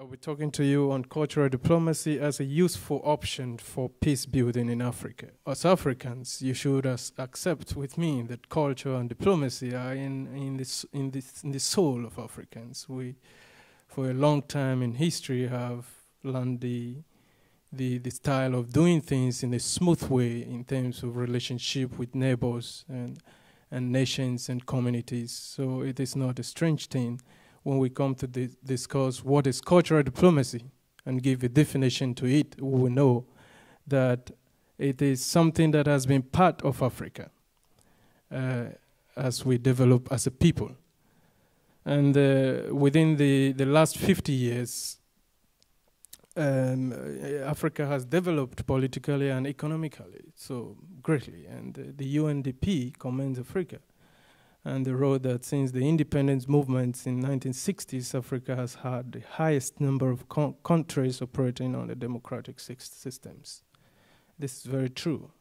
I'll be talking to you on cultural diplomacy as a useful option for peace building in Africa. As Africans, you should accept with me that culture and diplomacy are in, in, this, in, this, in the soul of Africans. We, for a long time in history, have learned the, the, the style of doing things in a smooth way in terms of relationship with neighbors and, and nations and communities. So it is not a strange thing when we come to di discuss what is cultural diplomacy and give a definition to it, we will know that it is something that has been part of Africa uh, as we develop as a people. And uh, within the, the last 50 years, um, Africa has developed politically and economically so greatly, and uh, the UNDP commends Africa and the road that since the independence movements in 1960s, Africa has had the highest number of countries operating on the democratic systems. This is very true.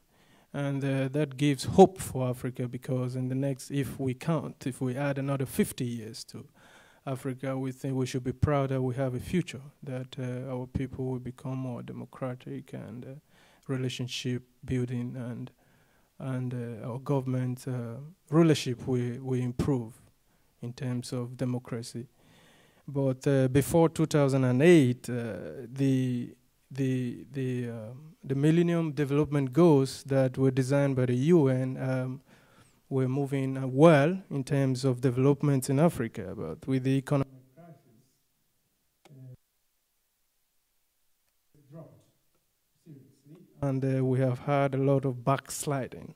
And uh, that gives hope for Africa because in the next, if we count, if we add another 50 years to Africa, we think we should be proud that we have a future, that uh, our people will become more democratic and uh, relationship building and and uh, our government uh, rulership will, will improve in terms of democracy. But uh, before 2008, the the the um, the Millennium Development Goals that were designed by the UN um, were moving uh, well in terms of development in Africa, but with the economic crisis, uh, dropped seriously, and uh, we have had a lot of backsliding.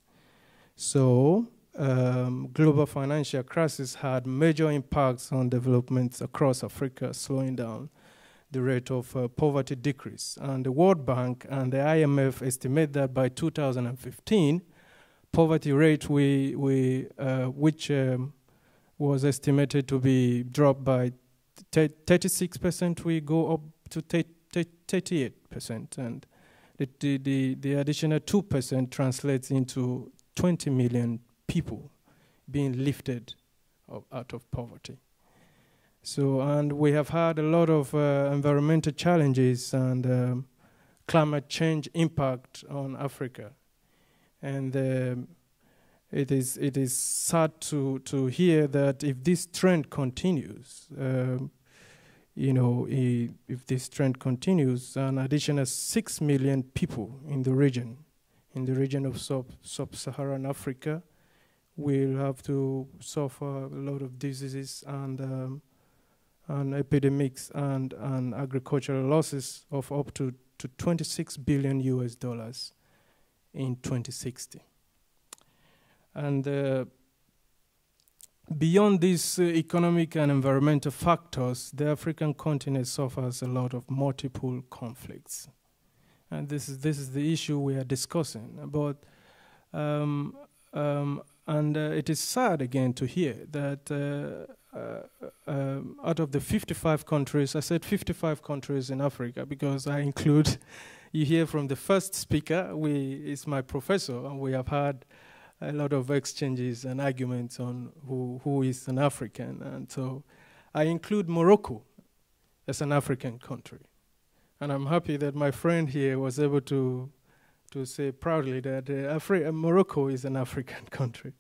So um, global financial crisis had major impacts on developments across Africa, slowing down the rate of uh, poverty decrease. And the World Bank and the IMF estimate that by 2015, poverty rate we, we, uh, which um, was estimated to be dropped by 36%, we go up to 38%. And the, the, the additional 2% translates into 20 million people being lifted out of poverty. So, and we have had a lot of uh, environmental challenges and um, climate change impact on Africa. And um, it is it is sad to to hear that if this trend continues, um, you know, if this trend continues, an additional six million people in the region in the region of sub-Saharan Africa will have to suffer a lot of diseases and, um, and epidemics and, and agricultural losses of up to, to 26 billion US dollars in 2060. And uh, beyond these uh, economic and environmental factors, the African continent suffers a lot of multiple conflicts and this is this is the issue we are discussing. But um, um, and uh, it is sad again to hear that uh, uh, um, out of the 55 countries, I said 55 countries in Africa because I include. you hear from the first speaker, we is my professor, and we have had a lot of exchanges and arguments on who who is an African, and so I include Morocco as an African country. And I'm happy that my friend here was able to, to say proudly that uh, Afri- uh, Morocco is an African country.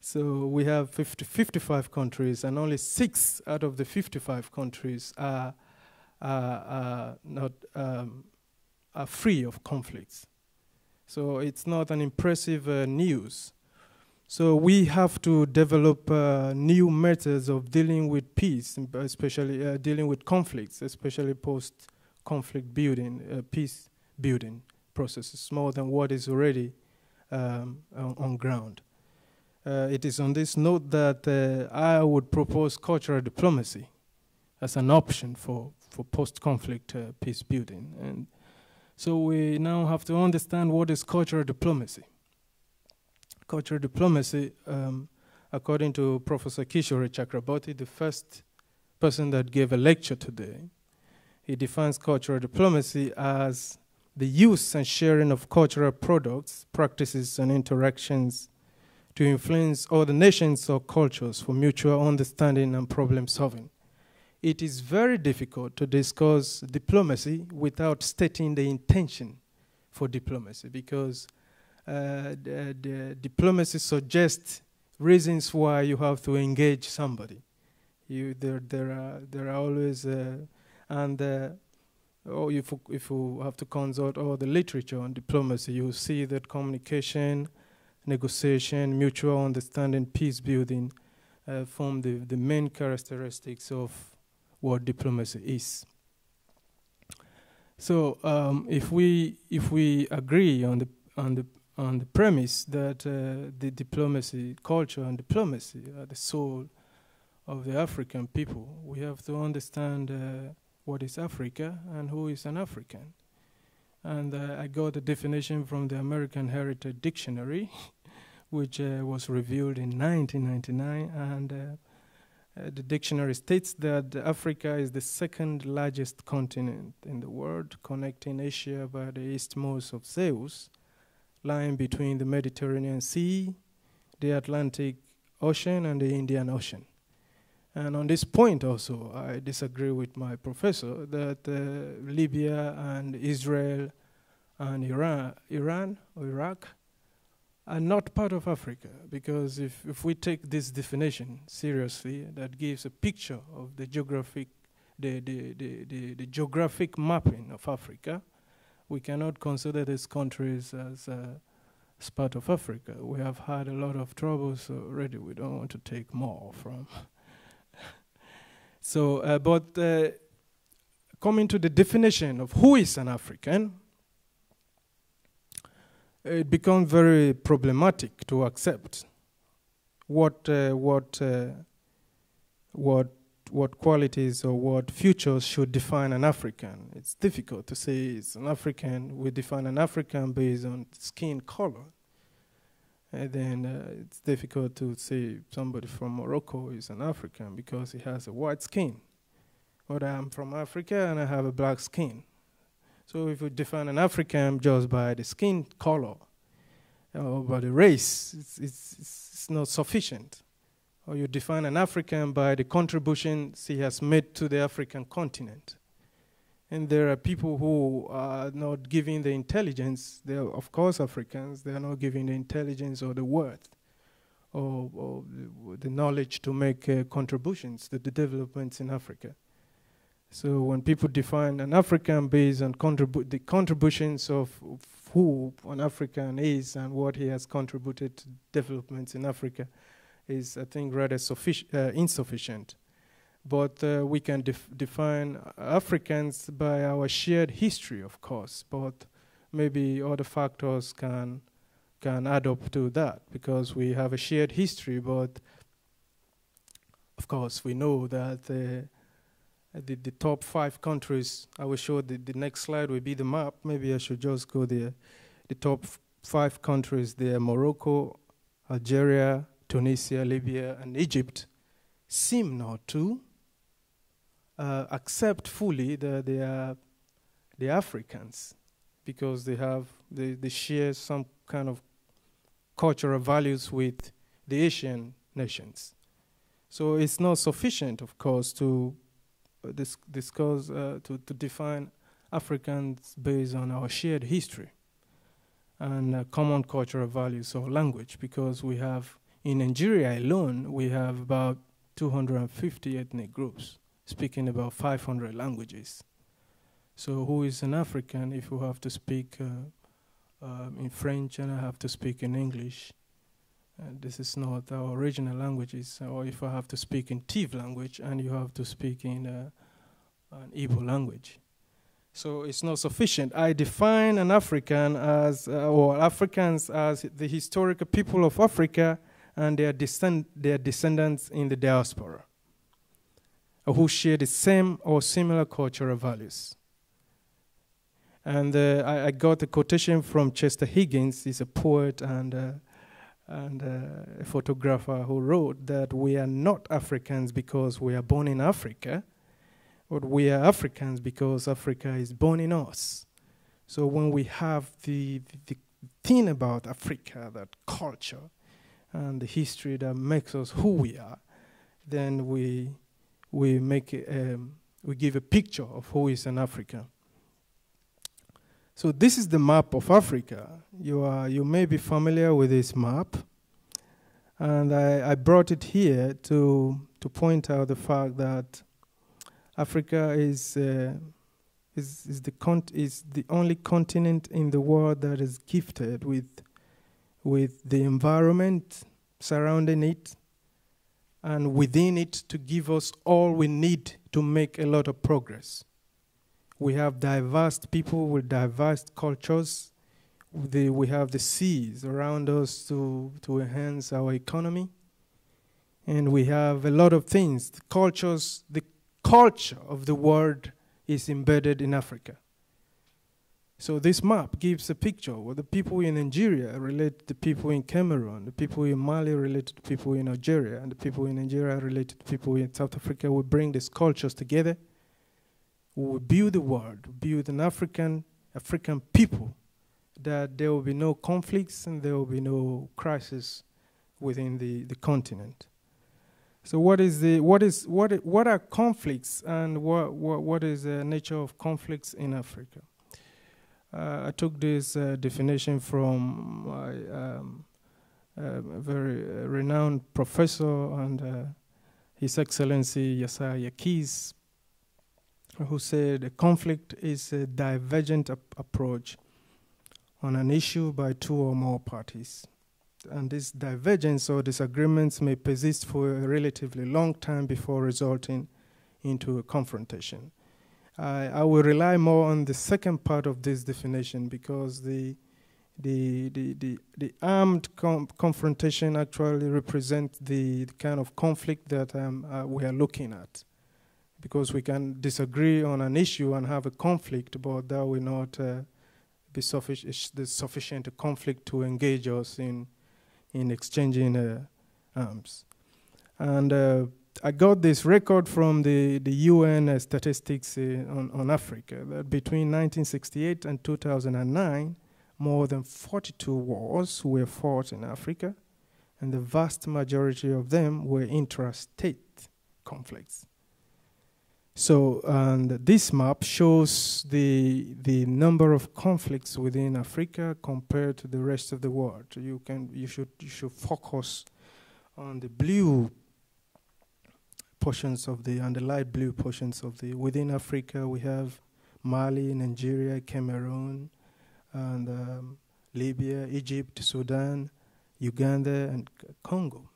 So we have 50, 55 countries, and only six out of the 55 countries are, are, are not um, are free of conflicts. So it's not an impressive uh, news. So we have to develop uh, new methods of dealing with peace, especially uh, dealing with conflicts, especially post conflict building, uh, peace building processes more than what is already um, on, on, ground. Uh, it is on this note that uh, I would propose cultural diplomacy as an option for, for post-conflict uh, peace building. And so we now have to understand what is cultural diplomacy. Cultural diplomacy, um, according to Professor Kishore Chakraborty, the first person that gave a lecture today, he defines cultural diplomacy as the use and sharing of cultural products, practices, and interactions to influence other nations or cultures for mutual understanding and problem solving. it is very difficult to discuss diplomacy without stating the intention for diplomacy because the, the diplomacy suggests reasons why you have to engage somebody. You, there, there, are, there are always, uh, and uh, oh, if, if you have to consult all the literature on diplomacy, you see that communication, negotiation, mutual understanding, peace building uh, form the, the main characteristics of what diplomacy is. So um, if we if we agree on the on the on the premise that uh, the diplomacy culture and diplomacy are the soul of the African people, we have to understand uh, what is Africa and who is an African. And uh, I got a definition from the American Heritage Dictionary, which uh, was revealed in 1999, and uh, uh, the dictionary states that Africa is the second largest continent in the world, connecting Asia by the isthmus of Suez, lying between the Mediterranean Sea, the Atlantic Ocean, and the Indian Ocean. And on this point also, I disagree with my professor that uh, Libya and Israel and Iran, Iran or Iraq are not part of Africa because if, if we take this definition seriously, that gives a picture of the geographic, the, the, the, the, the geographic mapping of Africa. We cannot consider these countries as, uh, part of Africa. We have had a lot of troubles already. We don't want to take more from. so, uh, but uh, coming to the definition of who is an African, it becomes very problematic to accept what uh, what uh, what what qualities or what futures should define an African. It's difficult to say it's an African. We define an African based on skin color. And then uh, it's difficult to say somebody from Morocco is an African because he has a white skin. But I'm from Africa and I have a black skin. So if we define an African just by the skin color or by the race, it's, it's, it's not sufficient. Or you define an African by the contributions he has made to the African continent. And there are people who are not giving the intelligence, they are of course Africans, they are not giving the intelligence or the worth or, or the knowledge to make uh, contributions to the developments in Africa. So when people define an African based on contribu- the contributions of, of, who an African is and what he has contributed to developments in Africa, is I think rather uh, insufficient. But uh, we can def- define Africans by our shared history, of course. But maybe other factors can can add up to that because we have a shared history. But of course, we know that. Uh, the, the top five countries. I will show the, the next slide will be the map. Maybe I should just go there. The top five countries there Morocco, Algeria, Tunisia, Libya, and Egypt seem not to uh, accept fully that they are the Africans because they have they, they share some kind of cultural values with the Asian nations. So it's not sufficient, of course, to dis discuss, uh, to, to define Africans based on our shared history and uh, common cultural values or language because we have, in Nigeria alone, we have about 250 ethnic groups speaking about 500 languages. So who is an African if you have to speak uh, um, in French and I have to speak in English? Uh, this is not our original languages, or if I have to speak in Tiv language and you have to speak in uh, an Igbo language. So it's not sufficient. I define an African as, uh, or Africans as the historical people of Africa and their, descend- their descendants in the diaspora who share the same or similar cultural values. And uh, I, I, got a quotation from Chester Higgins, he's a poet and uh, and uh, a photographer who wrote that we are not Africans because we are born in Africa, but we are Africans because Africa is born in us. So when we have the, the, the thing about Africa, that culture and the history that makes us who we are, then we we make um, we give a picture of who is an African. So this is the map of Africa. You are you may be familiar with this map, and I, I brought it here to to point out the fact that Africa is uh, is is the is the only continent in the world that is gifted with with the environment surrounding it and within it to give us all we need to make a lot of progress. We have diverse people with diverse cultures. The, we have the seas around us to, to enhance our economy. And we have a lot of things. The cultures, the culture of the world is embedded in Africa. So this map gives a picture where the people in Nigeria relate to the people in Cameroon, the people in Mali relate to the people in Algeria, and the people in Nigeria relate to the people in South Africa. We bring these cultures together we build the world, build an African African people, that there will be no conflicts and there will be no crisis within the, the continent. So what is the what is what what are conflicts and what what, what is the nature of conflicts in Africa? Uh, I took this uh, definition from um, uh, a very renowned professor and uh, His Excellency Yasaya who said a conflict is a divergent ap- approach on an issue by two or more parties. And this divergence or disagreements may persist for a relatively long time before resulting into a confrontation. I, I will rely more on the second part of this definition because the the, the, the, the armed com- confrontation actually represents the, the, kind of conflict that um, uh, we are looking at because we can disagree on an issue and have a conflict, but that will not uh, be suffic- sufficient conflict to engage us in, in exchanging uh, arms. And uh, I got this record from the, the UN uh, statistics uh, on, on Africa that between 1968 and 2009, more than 42 wars were fought in Africa, and the vast majority of them were intrastate conflicts. So, and this map shows the the number of conflicts within Africa compared to the rest of the world. You can you should you should focus on the blue portions of the and the light blue portions of the within Africa. We have Mali, Nigeria, Cameroon, and um, Libya, Egypt, Sudan, Uganda, and Congo,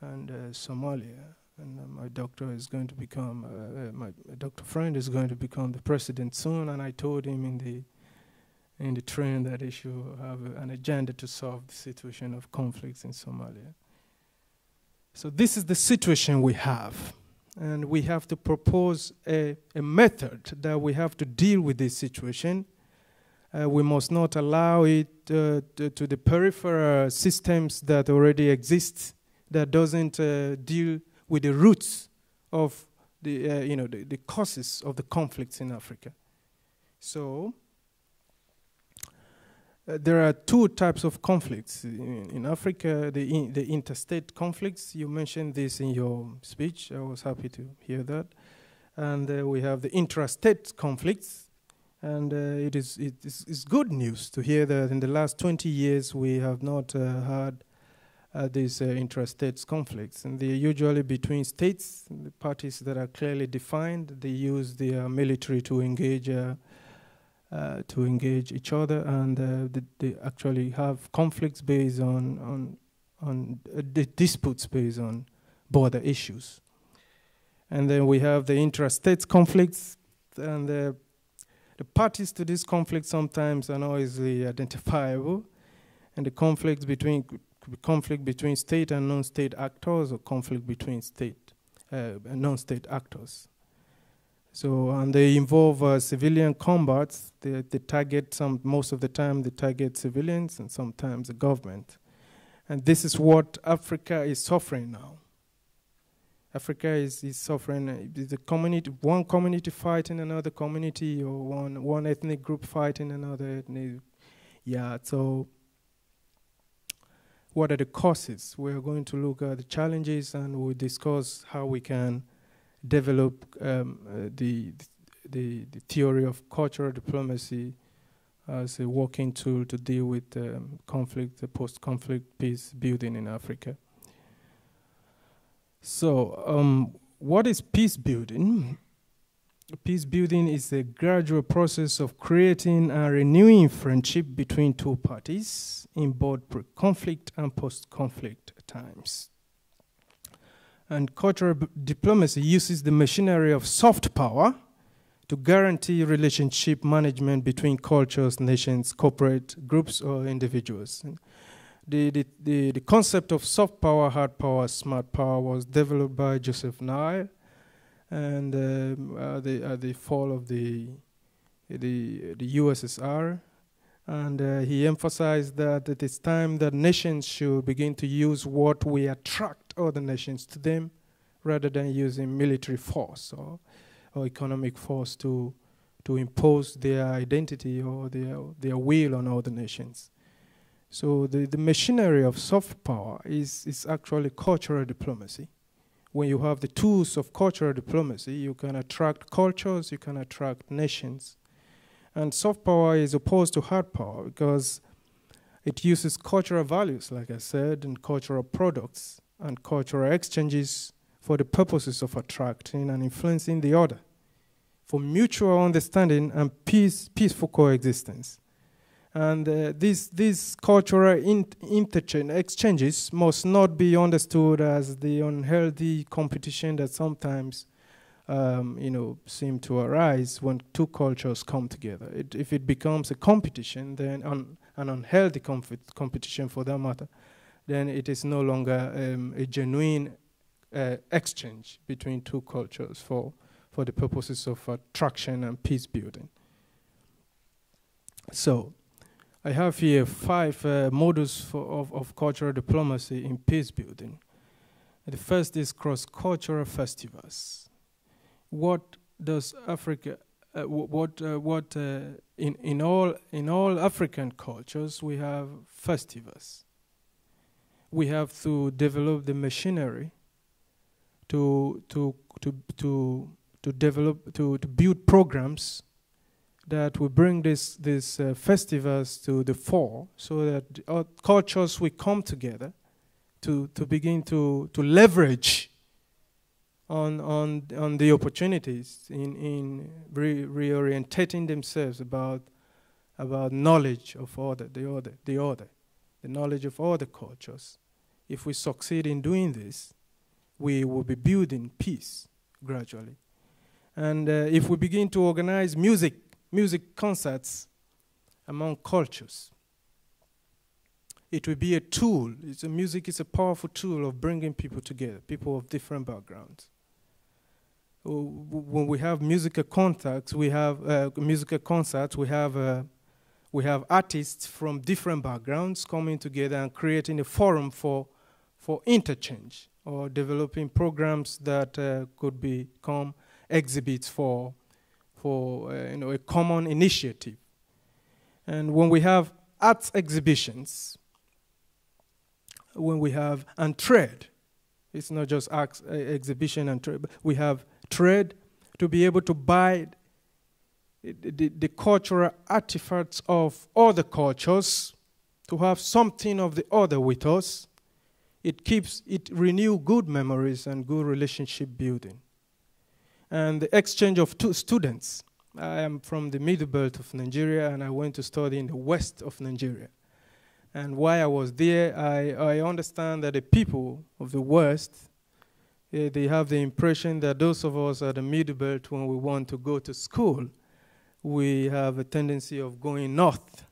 and uh, Somalia and uh, my doctor is going to become uh, uh my, my doctor friend is going to become the president soon and i told him in the in the train that he should have an agenda to solve the situation of conflicts in somalia so this is the situation we have and we have to propose a, a method that we have to deal with this situation uh, we must not allow it uh, to, to, the peripheral systems that already exist that doesn't uh, deal with the roots of the, uh, you know, the, the causes of the conflicts in Africa. So, uh, there are two types of conflicts in, in Africa the, in, the interstate conflicts. You mentioned this in your speech. I was happy to hear that. And uh, we have the intrastate conflicts. And uh, it, is, it is it's good news to hear that in the last 20 years we have not uh, had uh, these intrastate conflicts. And they're usually between states, the parties that are clearly defined. They use the uh, military to engage. Uh, uh, to engage each other, and uh, they, they, actually have conflicts based on on on disputes based on border issues. And then we have the intrastate conflicts, and the parties to this conflict sometimes are not easily identifiable, and the conflicts between conflict between state and non-state actors or conflict between state uh, non-state actors. So and they involve uh, civilian combats. They, they target some most of the time they target civilians and sometimes the government. And this is what Africa is suffering now. Africa is, is suffering. Uh, the community, one community fighting another community, or one one ethnic group fighting another ethnic. Yeah, so what are the causes. We're going to look at the challenges and we'll discuss how we can develop um, uh, the, the, the theory of cultural diplomacy as a working tool to deal with um, conflict, the post-conflict peace building in Africa. So, um, what is peace building? Peace building is a gradual process of creating and renewing friendship between two parties in both pre-conflict and post-conflict times. And cultural diplomacy uses the machinery of soft power to guarantee relationship management between cultures, nations, corporate groups, or individuals. The, the, the, the, concept of soft power, hard power, smart power was developed by Joseph Nye and um, at, the, at the fall of the, the, the USSR. And uh, he emphasized that it is time that nations should begin to use what we attract other nations to them rather than using military force or, or economic force to, to impose their identity or their, their will on other nations. So the, the machinery of soft power is, is actually cultural diplomacy when you have the tools of cultural diplomacy, you can attract cultures, you can attract nations. And soft power is opposed to hard power because it uses cultural values, like I said, and cultural products and cultural exchanges for the purposes of attracting and influencing the other, for mutual understanding and peace, peaceful coexistence. And uh, these, these cultural in interchange exchanges must not be understood as the unhealthy competition that sometimes um, you know, seem to arise when two cultures come together. It, if it becomes a competition, then an unhealthy competition for that matter, then it is no longer um, a genuine uh, exchange between two cultures for, for the purposes of attraction and peace building. So, I have here five uh, models of, of cultural diplomacy in peace building. The first is cross-cultural festivals. What does Africa, uh, what, uh, what uh, in, in, all, in all African cultures, we have festivals. We have to develop the machinery to, to, to, to, to develop, to, to build programs that will bring this, these uh, festivals to the fore so that our cultures will come together to, to begin to, to leverage on, on, on the opportunities in, in re reorientating themselves about, about knowledge of other, the other, the other, the knowledge of other cultures. If we succeed in doing this, we will be building peace gradually. And uh, if we begin to organize music music concerts among cultures. It will be a tool. It's a music is a powerful tool of bringing people together, people of different backgrounds. When we have musical contacts, we have uh, musical concerts, we have uh, we have artists from different backgrounds coming together and creating a forum for for interchange or developing programs that uh, could become exhibits for for uh, you know, a common initiative. And when we have arts exhibitions, when we have and trade, it's not just uh, exhibition and trade, we have trade to be able to buy the, the, cultural artifacts of other cultures, to have something of the other with us. It keeps, it renew good memories and good relationship building and the exchange of two students. I am from the middle belt of Nigeria and I went to study in the west of Nigeria. And while I was there, I, I understand that the people of the west, uh, they have the impression that those of us at the middle belt, when we want to go to school, we have a tendency of going north.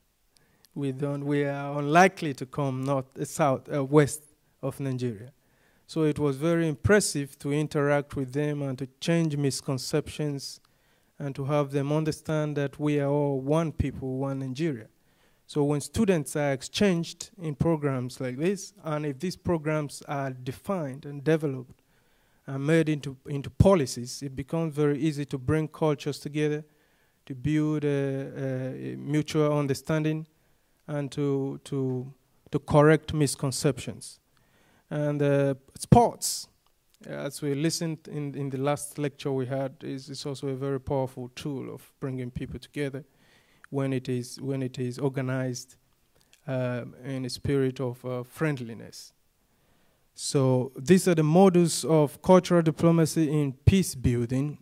We, don't, we are unlikely to come north, uh, south, uh, west of Nigeria. So it was very impressive to interact with them and to change misconceptions and to have them understand that we are all one people, one Nigeria. So when students are exchanged in programs like this, and if these programs are defined and developed and made into, into policies, it becomes very easy to bring cultures together, to build a, a mutual understanding, and to, to, to correct misconceptions and uh, sports. as we listened in, in the last lecture we had, is, is also a very powerful tool of bringing people together when it is, when it is organized um, in a spirit of uh, friendliness. So these are the models of cultural diplomacy in peace building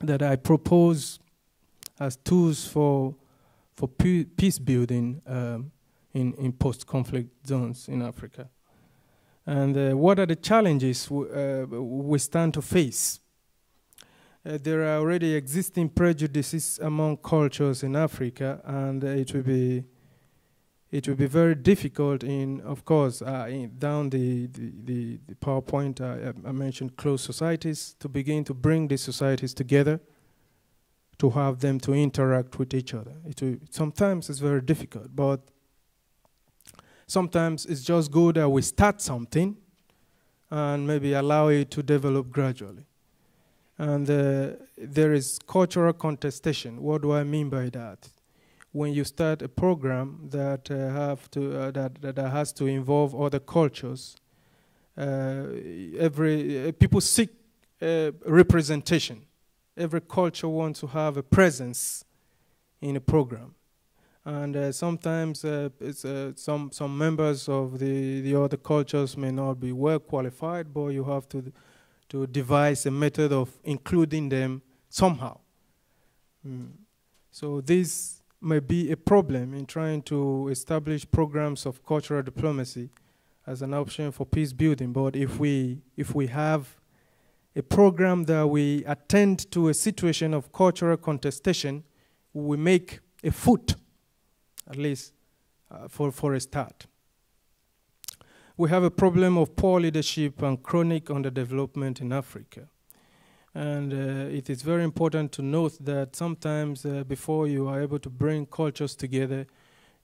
that I propose as tools for for peace building um, in in post-conflict zones in Africa. And uh, what are the challenges uh, we stand to face? Uh, there are already existing prejudices among cultures in Africa, and it will be it will be very difficult in, of course, uh, in down the, the, the, the PowerPoint, uh, I mentioned closed societies, to begin to bring these societies together, to have them to interact with each other. It will, sometimes it's very difficult, but sometimes it's just good that we start something and maybe allow it to develop gradually. And uh, there is cultural contestation. What do I mean by that? when you start a program that uh, have to uh, that, that has to involve other cultures, uh, every uh, people seek uh, representation. Every culture wants to have a presence in a program, and uh, sometimes it's, some some members of the the other cultures may not be well qualified, but you have to to devise a method of including them somehow. Mm. So this may be a problem in trying to establish programs of cultural diplomacy as an option for peace building. But if we, if we have a program that we attend to a situation of cultural contestation, we make a foot, at least uh, for, for a start. We have a problem of poor leadership and chronic underdevelopment in Africa. And uh, it is very important to note that sometimes uh, before you are able to bring cultures together,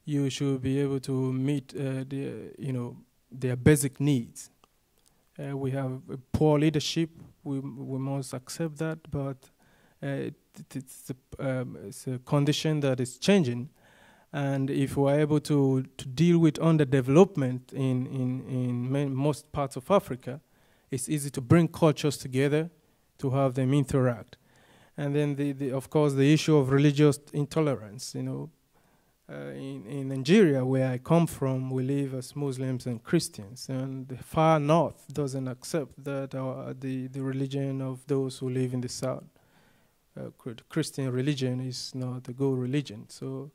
you should be able to meet uh, the, you know, their basic needs. Uh, we have poor leadership. We, we must accept that, but uh, it, it's, a, um, it's a condition that is changing. And if we're able to, to deal with underdevelopment in, in, in most parts of Africa, it's easy to bring cultures together to have them interact. And then, the, the, of course, the issue of religious intolerance. You know, uh, in, in Nigeria, where I come from, we live as Muslims and Christians, and the far north doesn't accept that our, the, the religion of those who live in the south. Uh, Christian religion is not a good religion, so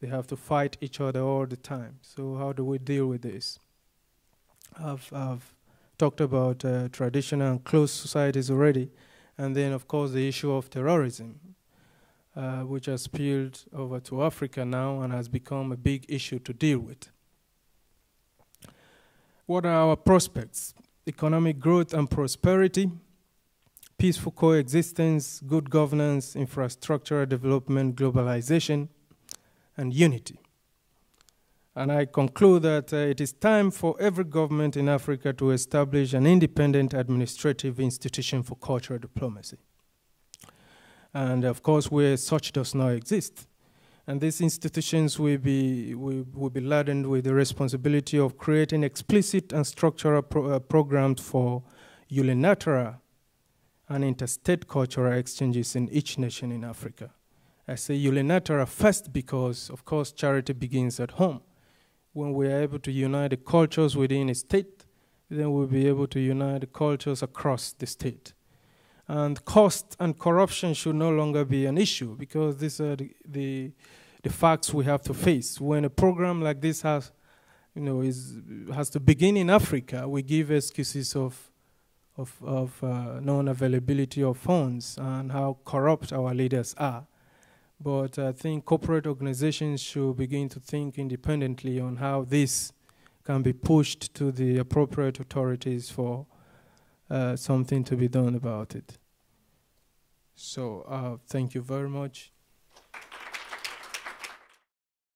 they have to fight each other all the time. So how do we deal with this? I've, I've talked about uh, traditional and closed societies already. And then, of course, the issue of terrorism, uh, which has spilled over to Africa now and has become a big issue to deal with. What are our prospects? Economic growth and prosperity, peaceful coexistence, good governance, infrastructural development, globalization, and unity. And I conclude that uh, it is time for every government in Africa to establish an independent administrative institution for cultural diplomacy. And of course, where such does not exist. And these institutions will be, will, will be laden with the responsibility of creating explicit and structural pro uh, programs for unilateral and interstate cultural exchanges in each nation in Africa. I say unilateral first because, of course, charity begins at home when we are able to unite the cultures within a state, then we'll be able to unite the cultures across the state. And cost and corruption should no longer be an issue because these are the, the, the facts we have to face. When a program like this has, you know, is, has to begin in Africa, we give excuses of, of, of uh, non-availability of funds and how corrupt our leaders are. But I think corporate organizations should begin to think independently on how this can be pushed to the appropriate authorities for uh, something to be done about it. So uh, thank you very much.